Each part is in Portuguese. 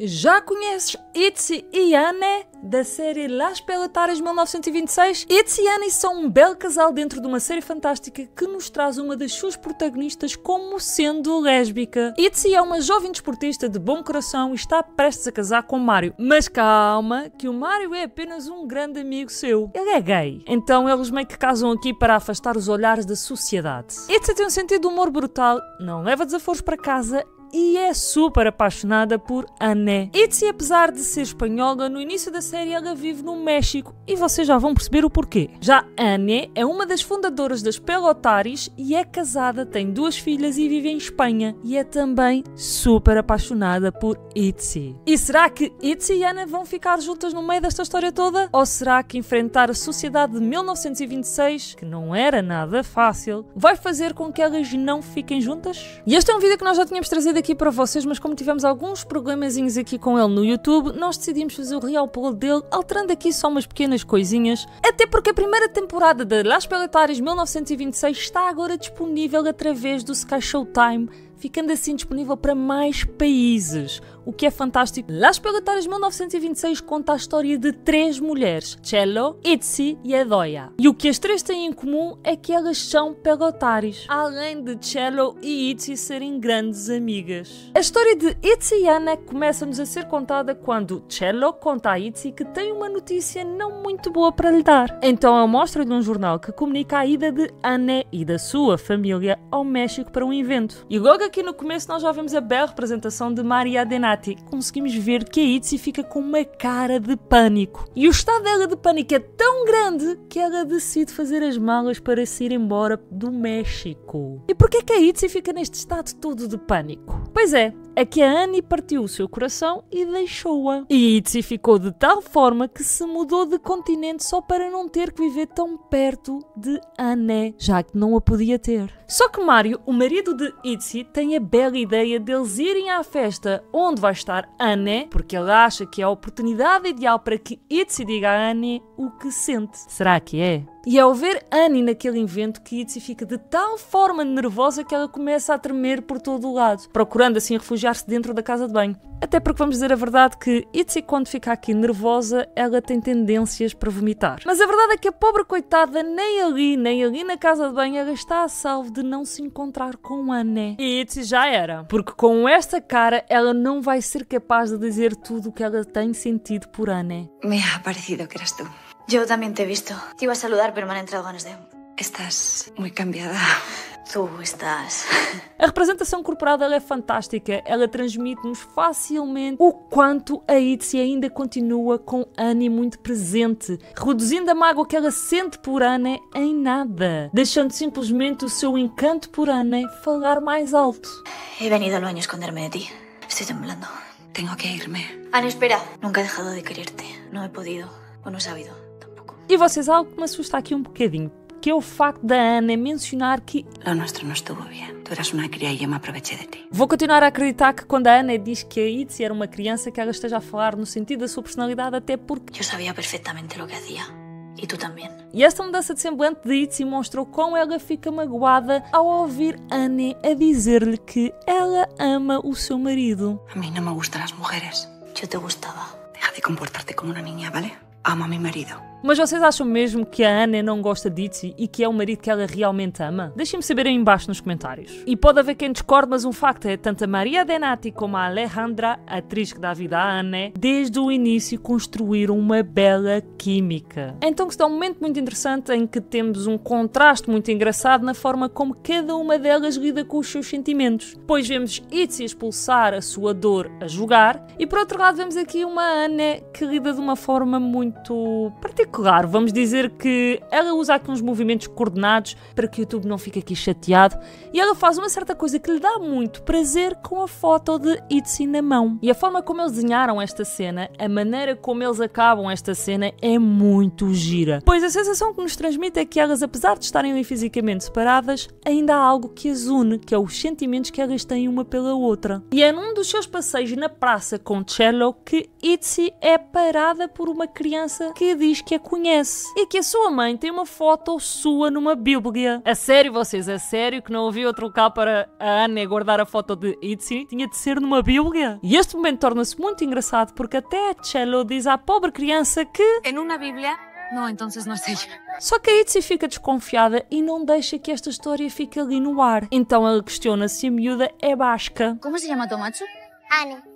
Já conheces Itzy e Anne da série Las Pelotares 1926? Itzy e Anne são um belo casal dentro de uma série fantástica que nos traz uma das suas protagonistas como sendo lésbica. Itzy é uma jovem desportista de bom coração e está prestes a casar com Mário. Mas calma, que o Mário é apenas um grande amigo seu. Ele é gay. Então eles meio que casam aqui para afastar os olhares da sociedade. Itzy tem um sentido de humor brutal, não leva desaforos para casa e é super apaixonada por Anne. Itzy, apesar de ser espanhola, no início da série ela vive no México e vocês já vão perceber o porquê. Já Anne é uma das fundadoras das Pelotaris e é casada, tem duas filhas e vive em Espanha e é também super apaixonada por Itzy. E será que Itzy e Anne vão ficar juntas no meio desta história toda? Ou será que enfrentar a sociedade de 1926, que não era nada fácil, vai fazer com que elas não fiquem juntas? E este é um vídeo que nós já tínhamos trazido aqui para vocês, mas como tivemos alguns problemazinhos aqui com ele no YouTube, nós decidimos fazer o real upload dele, alterando aqui só umas pequenas coisinhas. Até porque a primeira temporada de Las Pelotares 1926 está agora disponível através do Sky Showtime ficando assim disponível para mais países, o que é fantástico. Las Pelotares 1926 conta a história de três mulheres, Cello, Itzy e Edoia. E o que as três têm em comum é que elas são pelotares, além de Cello e Itzy serem grandes amigas. A história de Itzy e Anna começa-nos a ser contada quando Cello conta a Itzy que tem uma notícia não muito boa para lhe dar. Então ela mostra-lhe um jornal que comunica a ida de Anna e da sua família ao México para um evento. E logo aqui no começo nós já vemos a bela representação de Maria Conseguimos ver que a Itzy fica com uma cara de pânico. E o estado dela de pânico é tão grande que ela decide fazer as malas para se ir embora do México. E porquê que a Itzy fica neste estado todo de pânico? Pois é, é que a Annie partiu o seu coração e deixou-a. E Itzy ficou de tal forma que se mudou de continente só para não ter que viver tão perto de Anne, já que não a podia ter. Só que Mário, o marido de Itzy, tem a bela ideia deles irem à festa onde vai estar Anne, porque ele acha que é a oportunidade ideal para que Itzy diga a Anne o que sente. Será que é? E ao ver Annie naquele que Itzy fica de tal forma nervosa que ela começa a tremer por todo o lado, procurando assim refugiar-se dentro da casa de banho. Até porque vamos dizer a verdade que Itzy, quando fica aqui nervosa, ela tem tendências para vomitar. Mas a verdade é que a pobre coitada, nem ali, nem ali na casa de banho, ela está a salvo de não se encontrar com Anne. E Itzy já era. Porque com esta cara, ela não vai ser capaz de dizer tudo o que ela tem sentido por Anne. Me ha parecido que eras tú. Yo también te he visto. Te iba a saludar, pero me han entrado ganas de... Estás muy cambiada. Tú estás... A representação corporal dela é fantástica. Ela transmite-nos facilmente o quanto a Itzy ainda continua com Annie muito presente, reduzindo a mágoa que ela sente por Anne em nada, deixando simplesmente o seu encanto por Anne falar mais alto. He venido al baño a esconderme de ti. Estoy temblando. Tengo que irme. Ana, espera. Nunca he dejado de quererte. No he podido. O no he sabido. E vocês, algo que me assusta aqui um bocadinho, que é o facto da Ana mencionar que Lo nuestro no estuvo bien. Tú eras una cría y yo me aproveché de ti. Vou continuar a acreditar que quando a Ana diz que a Itzy era uma criança, que ela esteja a falar no sentido da sua personalidade, até porque. Yo sabía perfectamente lo que hacía. Y tú también. E esta mudança de semblante de Itzy mostrou como ela fica magoada ao ouvir Anne a dizer-lhe que ela ama o seu marido. A mí no me gustan las mujeres. Yo te gustaba. Deja de comportarte como una niña, ¿vale? Amo a mi marido. Mas vocês acham mesmo que a Anne não gosta de Itzy e que é o marido que ela realmente ama? Deixem-me saber aí embaixo nos comentários. E pode haver quem discorde, mas um facto é tanto a Maria Denati como a Alejandra, a atriz que dá vida à Anne, desde o início construíram uma bela química. Então que dá um momento muito interessante em que temos um contraste muito engraçado na forma como cada uma delas lida com os seus sentimentos. Pois vemos Itzy expulsar a sua dor a jogar e por outro lado vemos aqui uma Anne que lida de uma forma muito particular Claro, vamos dizer que ela usa aqui uns movimentos coordenados para que o YouTube não fique aqui chateado e ela faz uma certa coisa que lhe dá muito prazer com a foto de Itzy na mão. E a forma como eles desenharam esta cena, a maneira como eles acabam esta cena é muito gira. Pois a sensação que nos transmite é que elas, apesar de estarem ali fisicamente separadas, ainda há algo que as une, que é os sentimentos que elas têm uma pela outra. E é num dos seus passeios na praça com Cello que Itzy é parada por uma criança que diz que que a conhece e que a sua mãe tem uma foto sua numa bíblia. A sério, vocês, a sério que não havia outro local para a Anne guardar a foto de Itzy? Tinha de ser numa bíblia. E este momento torna-se muito engraçado porque até a Cello diz à pobre criança que ¿En una Biblia? No, entonces no es ella. só que a Itzy fica desconfiada e não deixa que esta história fique ali no ar. Então ela questiona se a miúda é basca. ¿Cómo se llama tu macho? Anne.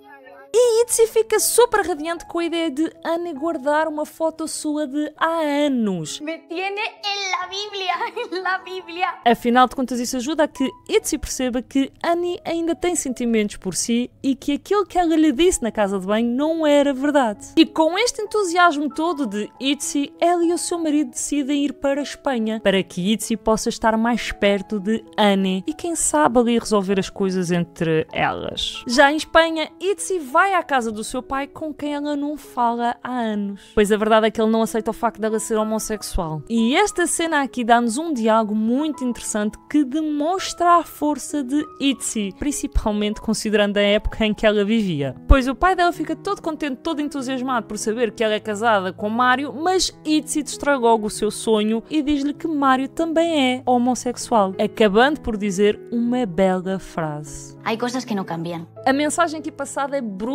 E Itzy fica super radiante com a ideia de Anne guardar uma foto sua de há anos. Me tiene en la Biblia, en la Biblia. Afinal de contas, isso ajuda a que Itzy perceba que Annie ainda tem sentimentos por si e que aquilo que ela lhe disse na casa de banho não era verdade. E com este entusiasmo todo de Itzy, ela e o seu marido decidem ir para a Espanha para que Itzy possa estar mais perto de Annie e quem sabe ali resolver as coisas entre elas. Já em Espanha, Itzy vai à casa do seu pai com quem ela não fala há anos. Pois a verdade é que ele não aceita o facto dela ser homossexual. E esta cena aqui dá-nos um diálogo muito interessante que demonstra a força de Itzy, principalmente considerando a época em que ela vivia. Pois o pai dela fica todo contente, todo entusiasmado por saber que ela é casada com Mário, mas Itzy destrói logo o seu sonho e diz-lhe que Mário também é homossexual, acabando por dizer uma bela frase. Hay cosas que no cambian. A mensagem aqui passada é brutal,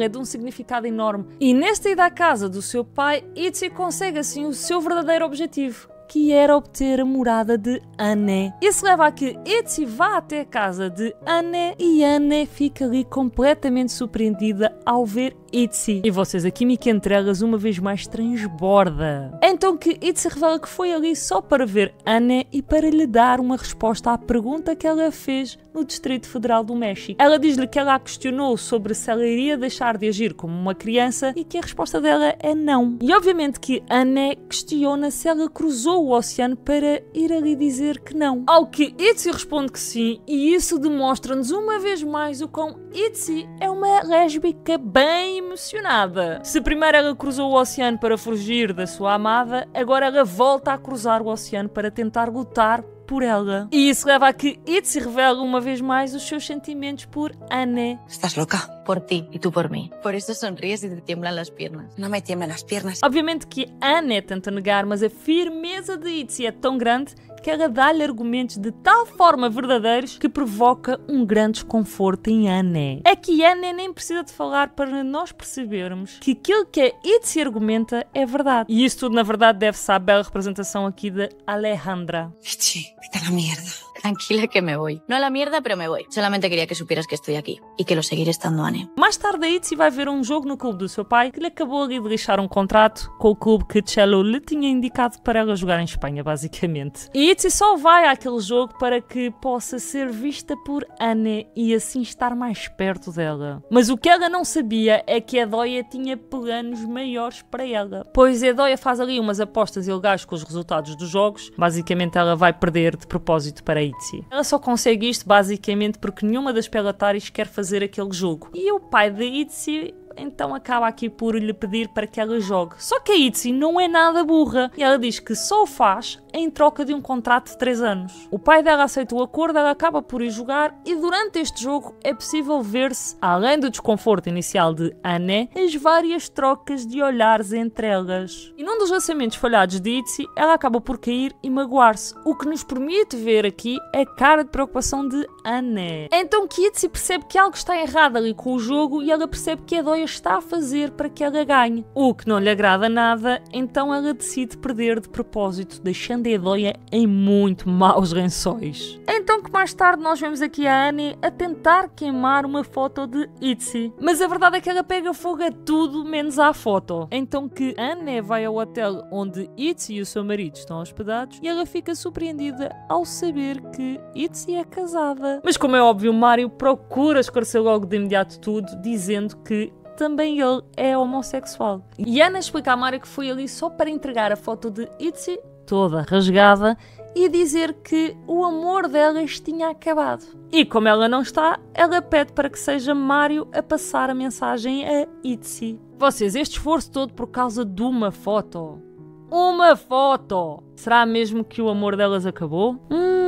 é de um significado enorme. E nesta ida à casa do seu pai, Itzy consegue assim o seu verdadeiro objetivo. Que era obter a morada de Anne. Isso leva a que Itzy vá até a casa de Anne e Anne fica ali completamente surpreendida ao ver Itzy. E vocês, a química entre elas uma vez mais transborda. Então que Itzy revela que foi ali só para ver Anne e para lhe dar uma resposta à pergunta que ela fez no Distrito Federal do México. Ela diz-lhe que ela a questionou sobre se ela iria deixar de agir como uma criança e que a resposta dela é não. E obviamente que Anne questiona se ela cruzou o oceano para ir ali dizer que não. Ao que Itzy responde que sim, e isso demonstra-nos uma vez mais o quão Itzy é uma lésbica bem emocionada. Se primeiro ela cruzou o oceano para fugir da sua amada, agora ela volta a cruzar o oceano para tentar lutar por ela. E isso leva a que Itzy revela uma vez mais os seus sentimentos por Anne. ¿Estás loca? Por ti y tú por mí. Por eso sonríes y te tiemblan las piernas. No me tiemblan las piernas. Obviamente que Anne tenta negar, mas a firmeza de Itzy é tão grande que ela dá-lhe argumentos de tal forma verdadeiros que provoca um grande desconforto em Anne. É que Anne nem precisa de falar para nós percebermos que aquilo que a Itzy argumenta é verdade. E isso tudo, na verdade, deve-se à bela representação aqui de Alejandra. Leche, vete a la mierda. Tranquila que me voy. No a la mierda, pero me voy. Solamente quería que supieras que estoy aquí y que lo seguiré estando, Anne. Mais tarde, Itzy vai ver um jogo no clube do seu pai que lhe acabou ali de lixar um contrato com o clube que Cello lhe tinha indicado para ela jogar em Espanha, basicamente. E Itzy só vai àquele jogo para que possa ser vista por Anne e assim estar mais perto dela. Mas o que ela não sabia é que a Doia tinha planos maiores para ela. Pois a Doia faz ali umas apostas ilegais com os resultados dos jogos. Basicamente, ela vai perder de propósito para Itzy. Ela só consegue isto basicamente porque nenhuma das pelatárias quer fazer aquele jogo. E o pai de Itzy então acaba aqui por lhe pedir para que ela jogue. Só que a Itzy não é nada burra e ela diz que só o faz em troca de um contrato de 3 anos. O pai dela aceita o acordo, ela acaba por ir jogar e durante este jogo é possível ver-se, além do desconforto inicial de Anne, as várias trocas de olhares entre elas. E num dos lançamentos falhados de Itzy, ela acaba por cair e magoar-se, o que nos permite ver aqui a cara de preocupação de Anne. Então que Itzy percebe que algo está errado ali com o jogo e ela percebe que a Doia está a fazer para que ela ganhe. O que não lhe agrada nada, então ela decide perder de propósito, deixando a Edoia em muito maus lençóis. Então que mais tarde nós vemos aqui a Annie a tentar queimar uma foto de Itzy. Mas a verdade é que ela pega fogo a tudo menos à foto. Então que Anne vai ao hotel onde Itzy e o seu marido estão hospedados e ela fica surpreendida ao saber que Itzy é casada. Mas como é óbvio, Mario procura esclarecer logo de imediato tudo, dizendo que também ele é homossexual. E Ana explica a Mário que foi ali só para entregar a foto de Itzy, toda rasgada, e dizer que o amor delas tinha acabado. E como ela não está, ela pede para que seja Mário a passar a mensagem a Itzy. Vocês, este esforço todo por causa de uma foto. Uma foto! Será mesmo que o amor delas acabou? Hum,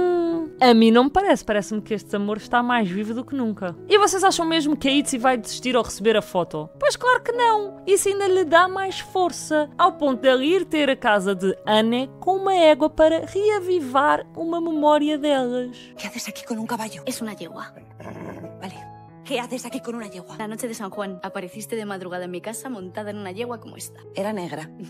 A mim não me parece, parece-me que este amor está mais vivo do que nunca. E vocês acham mesmo que a Itzy vai desistir ao receber a foto? Pois claro que não! Isso ainda lhe dá mais força, ao ponto de ele ir ter a casa de Anne com uma égua para reavivar uma memória delas. ¿Qué haces aquí con un caballo? Es una yegua. Vale. ¿Qué haces aquí con una yegua? La noche de San Juan apareciste de madrugada en mi casa montada en una yegua como esta. Era negra.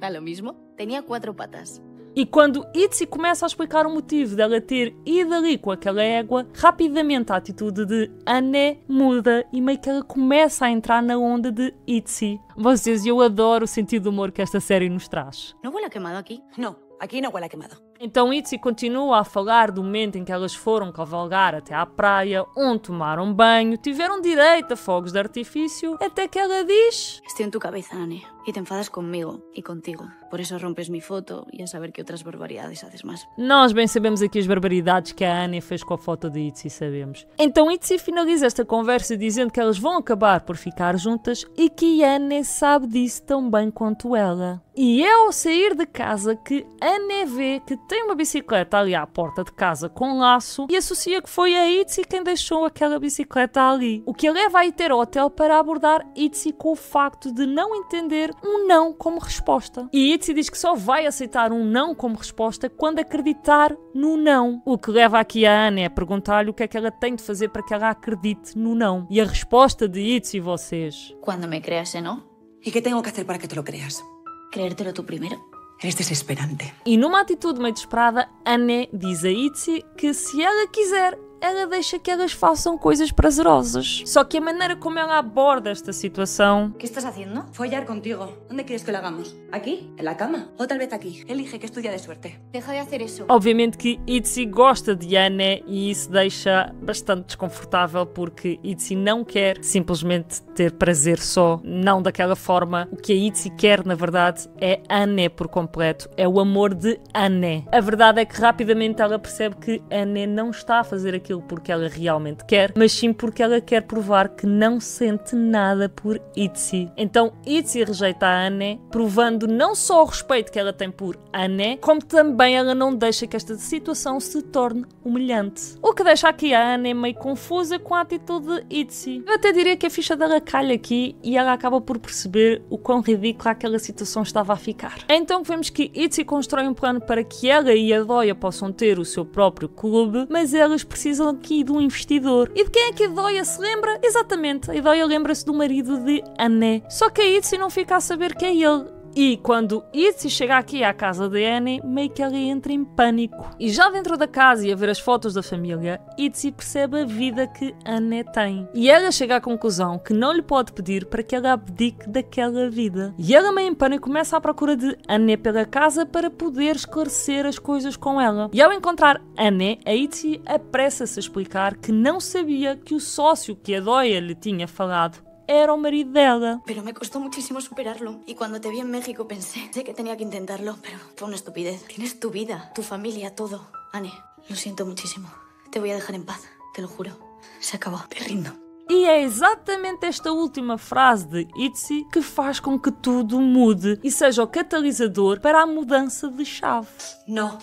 Da lo mismo. Tenía cuatro patas. E quando Itzy começa a explicar o motivo dela ter ido ali com aquela égua, rapidamente a atitude de Anne muda e meio que ela começa a entrar na onda de Itzy. Vocês, eu adoro o sentido de humor que esta série nos traz. ¿No huele quemado aquí? No, aquí no huele quemado. Então Itzy continua a falar do momento em que elas foram cavalgar até à praia, onde tomaram banho, tiveram direito a fogos de artifício, até que ela diz: Estoy en tu cabeza, Anne. Y te enfadas conmigo y contigo. Por eso rompes mi foto y a saber qué otras barbaridades haces más. Nós bem sabemos aqui as barbaridades que a Anne fez com a foto de Itzy, sabemos. Então Itzy finaliza esta conversa dizendo que elas vão acabar por ficar juntas e que Anne sabe disso tão bem quanto ela. E é ao sair de casa que Anne vê que tem uma bicicleta ali à porta de casa com laço e associa que foi a Itzy quem deixou aquela bicicleta ali. O que a leva a ir ter ao hotel para abordar Itzy com o facto de não entender um não como resposta. E Itzy diz que só vai aceitar um não como resposta quando acreditar no não. O que leva aqui a Anne a perguntar-lhe o que é que ela tem de fazer para que ela acredite no não. E a resposta de Itzy vocês. Cuando me creas, ¿eh, no? ¿Y qué tengo que hacer para que te lo creas? Creértelo tú primero. Eres desesperante. E numa atitude meio desesperada, Anne diz a Itzy que se ela quiser, ela deixa que elas façam coisas prazerosas. Só que a maneira como ela aborda esta situação ¿Qué estás haciendo? Follar contigo. ¿Dónde quieres que lo hagamos? ¿Aquí? ¿En la cama? ¿O tal vez aquí? Elige que es tu día de suerte. Deja de hacer eso. Obviamente que Itzy gosta de Anne e isso deixa bastante desconfortável porque Itzy não quer simplesmente ter prazer só, não daquela forma. O que a Itzy quer, na verdade, é Anne por completo, é o amor de Anne. A verdade é que rapidamente ela percebe que Anne não está a fazer aquilo porque ela realmente quer, mas sim porque ela quer provar que não sente nada por Itzy. Então Itzy rejeita a Anne, provando não só o respeito que ela tem por Anne, como também ela não deixa que esta situação se torne humilhante. O que deixa aqui a Anne meio confusa com a atitude de Itzy. Eu até diria que a ficha dela calha aqui e ela acaba por perceber o quão ridícula aquela situação estava a ficar. Então vemos que Itzy constrói um plano para que ela e a Doia possam ter o seu próprio clube, mas elas precisam aqui de um investidor. E de quem é que a Doia se lembra? Exatamente, a Doia lembra-se do marido de Anne. Só que a Itzy não fica a saber que é ele. E quando Itzy chega aqui à casa de Annie, meio que ela entra em pânico. E já dentro da casa e a ver as fotos da família, Itzy percebe a vida que Anne tem. E ela chega à conclusão que não lhe pode pedir para que ela abdique daquela vida. E ela, meio em pânico, começa à procura de Anne pela casa para poder esclarecer as coisas com ela. E ao encontrar Anne, a Itzy apressa-se a explicar que não sabia que o sócio que a Doia lhe tinha falado era o marido dela. Pero me costó muchísimo superarlo. Y cuando te vi en México pensé, sé que tenía que intentarlo, pero fue una estupidez. Tienes tu vida, tu familia, todo. Anne, lo siento muchísimo. Te voy a dejar en paz, te lo juro. Se acabó, te rindo. E é exatamente esta última frase de Itzy que faz com que tudo mude e seja o catalisador para a mudança de chave. No.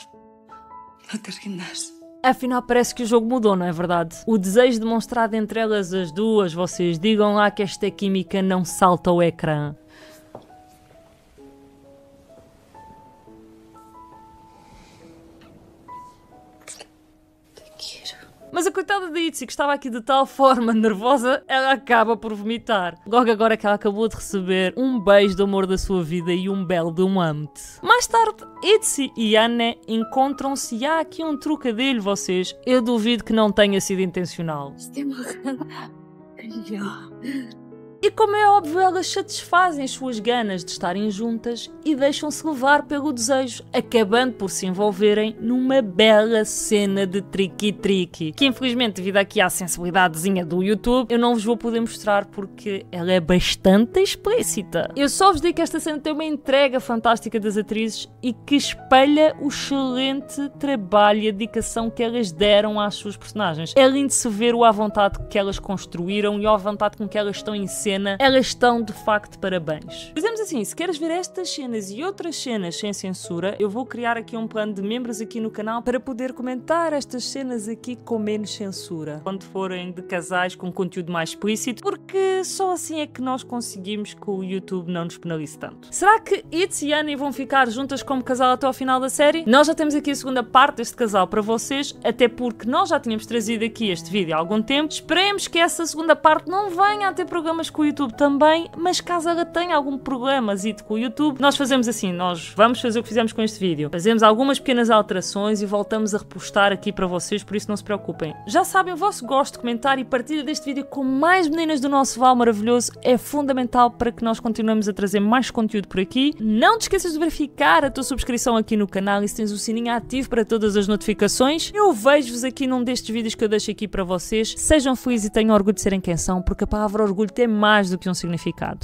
No te rindas. Afinal, parece que o jogo mudou, não é verdade? O desejo demonstrado entre elas as duas, vocês digam lá que esta química não salta ao ecrã. Mas a coitada da Itzy, que estava aqui de tal forma nervosa, ela acaba por vomitar. Logo agora que ela acabou de receber um beijo do amor da sua vida e um belo de um amo-te. Mais tarde, Itzy e Anne encontram-se e há aqui um trocadilho, vocês. Eu duvido que não tenha sido intencional. E como é óbvio, elas satisfazem as suas ganas de estarem juntas e deixam-se levar pelo desejo, acabando por se envolverem numa bela cena de triqui-triqui, que infelizmente, devido aqui à sensibilidadezinha do YouTube, eu não vos vou poder mostrar porque ela é bastante explícita. Eu só vos digo que esta cena tem uma entrega fantástica das atrizes e que espelha o excelente trabalho e dedicação que elas deram às suas personagens. É lindo se ver o à vontade que elas construíram e a vontade com que elas estão em cena cena, elas estão de facto parabéns. Dizemos assim, se queres ver estas cenas e outras cenas sem censura, eu vou criar aqui um plano de membros aqui no canal para poder comentar estas cenas aqui com menos censura, quando forem de casais com conteúdo mais explícito, porque só assim é que nós conseguimos que o YouTube não nos penalize tanto. Será que Itz e Annie vão ficar juntas como casal até ao final da série? Nós já temos aqui a segunda parte deste casal para vocês, até porque nós já tínhamos trazido aqui este vídeo há algum tempo. Esperemos que essa segunda parte não venha a ter problemas com YouTube também, mas caso ela tenha algum problema com o YouTube, nós fazemos assim, nós vamos fazer o que fizemos com este vídeo. Fazemos algumas pequenas alterações e voltamos a repostar aqui para vocês, por isso não se preocupem. Já sabem, o vosso gosto, comentário e partilha deste vídeo com mais meninas do nosso Val maravilhoso é fundamental para que nós continuemos a trazer mais conteúdo por aqui. Não te esqueças de verificar a tua subscrição aqui no canal e se tens o sininho ativo para todas as notificações. Eu vejo-vos aqui num destes vídeos que eu deixo aqui para vocês. Sejam felizes e tenham orgulho de serem quem são, porque a palavra orgulho tem mais do que um significado.